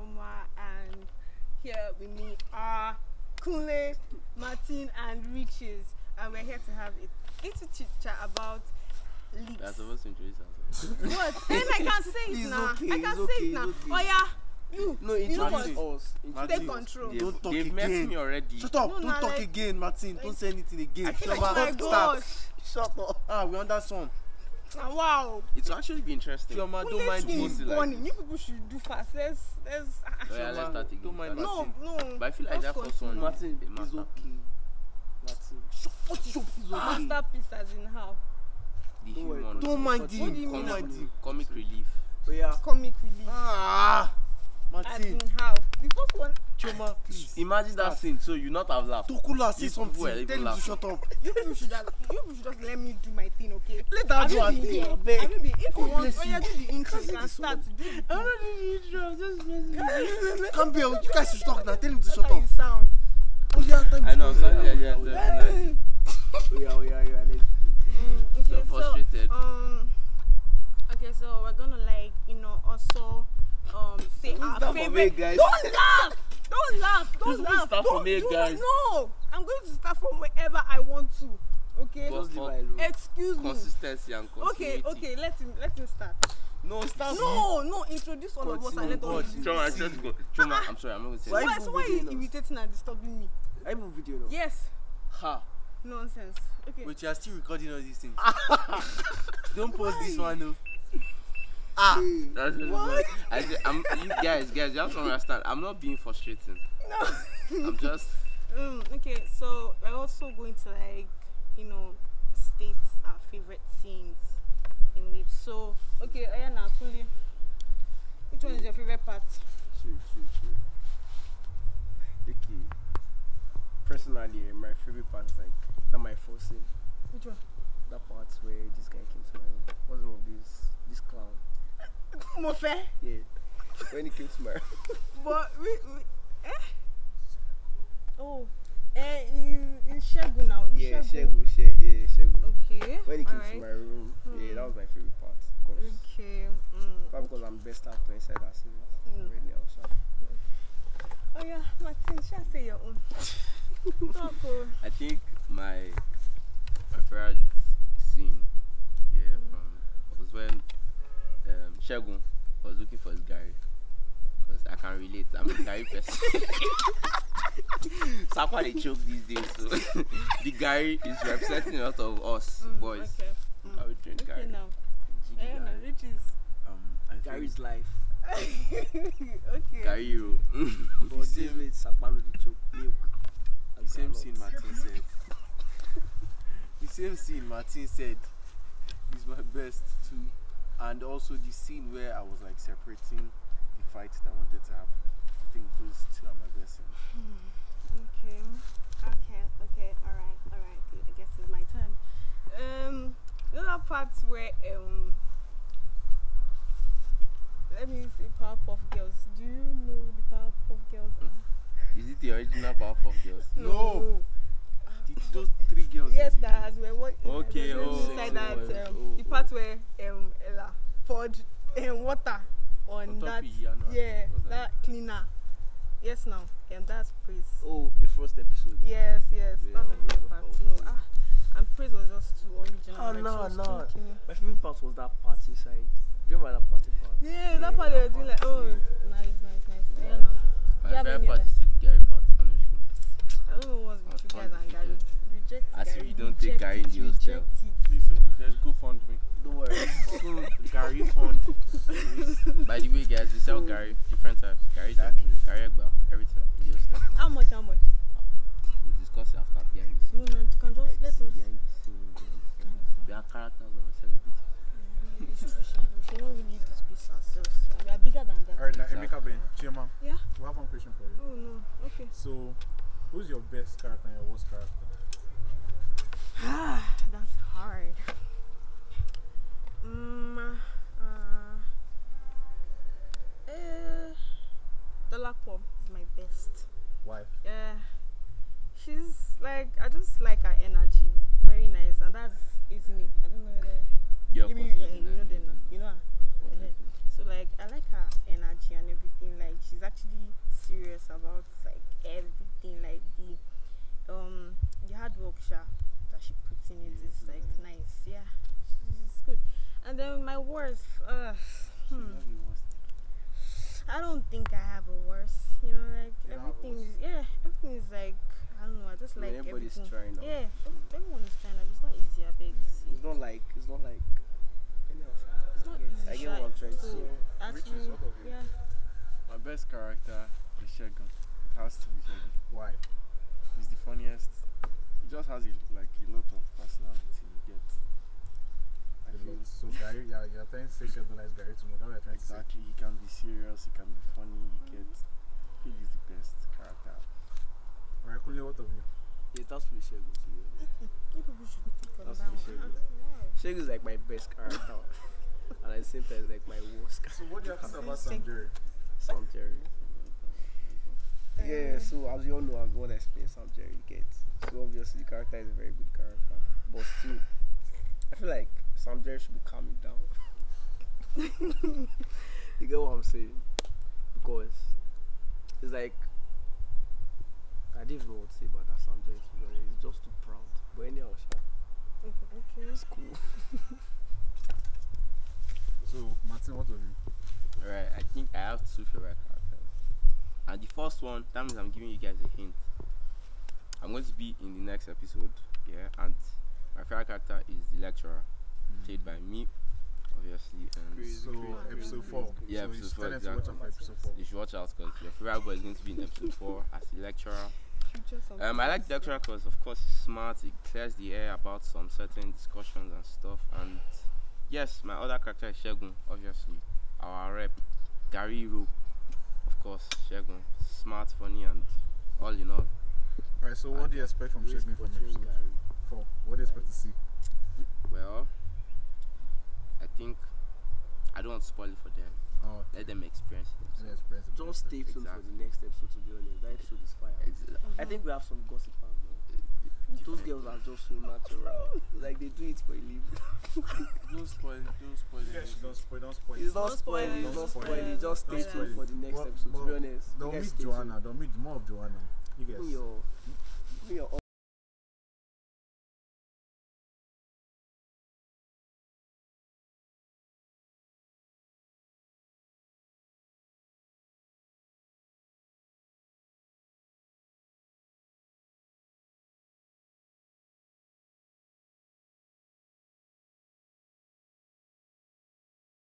Choma, and here with me are Kunle, Martin, and Riches. And we're here to have a little chit chat about That's leaks. supposed to introduce ourselves. What? Then I can say it It's now. okay, I can it's say okay, it now. it's okay. Oh yeah, you. No, you introduce what? us. Take Introduce us. control. They've, Don't talk they've met again. me already. Shut up! No, Don't nah, talk like- again, Martin. like- Don't say anything again. I feel like, Chioma, oh my start. gosh. Shut up. Ah, we on that song. Ah, Wow. It will actually be interesting. Chioma, don't Kunle's mind Mostly like. You people should do fast. Let's let's. ah. Oh, yeah, let's start again. don't mind Start. no, Martin. no. But I feel like that first one. Martin, it's okay. Martin. What is your it's okay? Masterpiece as in how? The Don't human. don't mind What him. do you Don't mean? comic relief. Oh yeah. Comic relief. Ah, As Martin. in how? The Chioma, please. Imagine that Start. scene, so you not have laughed. Tokula, say people something. Tell him to shut up. you people should have, you people should just let me do my thing, okay? Let her do you her thing. I you been? If you want, oh yeah, you. do the intro. You can start. one. Do the thing. Come here. You guys should talk now. Tell him to shut you up. sound. Oh yeah, time I know, yeah, yeah, yeah. Oh yeah, oh yeah, yeah. Let's Mm, okay, So frustrated. Um, okay, so we're gonna like you know also um say Don't our favorite. Don't laugh! Don't laugh! Don't Just laugh! start don't, from here, guys. No, I'm going to start from wherever I want to. Okay. Just. Excuse me. Consistency and Okay, continuity. okay, let him let him start. No, start. No, no, introduce all of us and let Continue, us Choma, this. just go. Choma, I'm sorry, I'm not going to say Why Why, you so why are you irritating and disturbing me? I have a video now. Yes, Ha. nonsense. Okay. But you are still recording all these things. Don't post this one, no. Ah. That's just What? I say, I'm, you guys, guys, you have to understand. I'm not being frustrating. No. I'm just. Um, okay, so we're also going to like, you know, state our favorite scenes in lips. So, okay, Ayana, Kunle, which one is your favorite part? True, true, true. Okay. Personally, my favorite part is like that my first scene. Which one? That part where this guy came to my room. What's the name of this this clown? Mo fẹ́. Yeah. When he came to my room. But we, we eh? Oh. Eh, in, in Ṣẹ́gun now. In yeah, Shegu, Ṣẹ́gun, yeah, Ṣẹ́gun. Okay. When he came All right. to my room, hmm. yeah, that was my favorite part. Because, okay. Mm, probably because I'm best actor inside that series. Relate. I'm a garri person. Sapa they choke these days, so the garri is representing a lot of us Mm, boys. Okay. I would drink Okay garri. now. Jiggy no, Gary. riches. Um, I think Gary's life. okay. Gary hero. But this same- way, Sakpalo the choke, milk. the same scene Martin said. the same scene Martin said is my best too, and also the scene where I was like separating the fights that wanted to happen. I think those two are my best scenes. Okay. Okay. Okay. All right. All right. Good. I guess it's my turn. Um, the other parts where um, let me say Powerpuff Girls. Do you know the Powerpuff Girls are? Is it the original Powerpuff Girls? No. The, those three girls. Yes, in the- that has been what? Okay, oh, inside oh, that oh, um, oh, the oh. part where um Ella poured um, water on that yeah that, that? cleaner. Yes, now and that's praise. Oh, the first episode. Yes, yes, Yeah, that's oh, favorite part. No, ah, and praise was just too original. Oh, like, no, no. My favorite part was that part inside. Do you remember that party part? Yeah, that part they were doing like, oh, sell garri, different types. garri Exactly. Jack, garri Egba, everything. in the. How much? How much? We'll discuss it after behind the No, scenes. no, you can just let us. Behind the scenes, behind the scenes. We are characters of a celebrity. It's true, Sha. We should not really disgrace ourselves. We are bigger than that. Alright, now Exactly. Emeka Ben, Chioma, Yeah. we have one question for you. Oh no. Okay. So, who's your best character and your worst character? Ah, that's hard. Mm, Bakpo is my best. Wife. Yeah. She's like I just like her energy. Very nice. And that's easy. I don't know whether yeah, you, course, yeah, you know them. You know her. So like I like her energy and everything. Like she's actually serious about like everything. Like the um the hard work that she puts in it is like nice. Yeah. She's good. And then my worst uh hmm. I don't think I have a worst. You know, like You don't everything is yeah, everything is like I don't know. I just I mean, like everybody's everything. trying out. Yeah, ev- everyone is trying out. It's not easy. I beg. see. It's not like it's not like any It's not easy. I get sha, what I'm trying to to say. Actually, Riches, what of you? yeah. My best character is Shegun. It has to be Shegun. Why? He's the funniest. He just has a, like a lot of personality. You get. I feel So Gary, yeah, you're trying to say Sheldon likes garri too much. That's what you're trying to say. exactly. He can be serious. He can be funny. You get. I feel he's the best character. Alright, Kunle, what of you? Yeah, that's pretty Shegun to be. You people should pick on That's that the one. Shegun. Is like my best character, and at the same time, like my worst. Character. So what do you have to say about Sam Jerry? Sam Jerry. Yeah, so as you all know, I'm the one that explains Sam Jerry. You get so obviously the character is a very good character, but still, I feel like Sam Jerry should be calming down. you get what I'm saying? Because it's like I didn't know what to say about that Sam Jerry. To he's just too proud. But anyhow, sha, Okay. it's cool. So Martin, what of you? Alright, I think I have two favorite characters. And the first one, that means I'm giving you guys a hint. I'm going to be in the next episode, yeah, and my favorite character is the lecturer, played by me, obviously, and Crazy. So episode four. Yeah, so episode four, time to watch exactly. out episode four. you should watch out because your favorite boy is going to be in episode 4 as the lecturer. Um, I like the lecturer because, of course, he's smart, he clears the air about some certain discussions and stuff, and yes, my other character is Shegun, obviously, our rep, Gary Ro, of course, Shegun, smart, funny, and all in all. Alright, so what do you expect from Who's Shegun from episode four? What do you expect to see? Well, I think I don't want to spoil it for them. Oh, Let them experience it any themselves. experience? about Just it? stay tuned for the next episode. To be honest, that episode is fire. Ex- I think we have some gossip now. Uh, uh, Those girls are just so natural. like they do it for a living. Don't spoil. Don't spoil. You guys should don't anything. spoil, don't spoil. It's not Don't spoil spoiling. it, It's don't not spoil spoiling. it. Just stay tuned for the next Well, episode. To be honest, Don't meet. Joanna. Don't meet more of Joanna. You guys. Give me your, give me your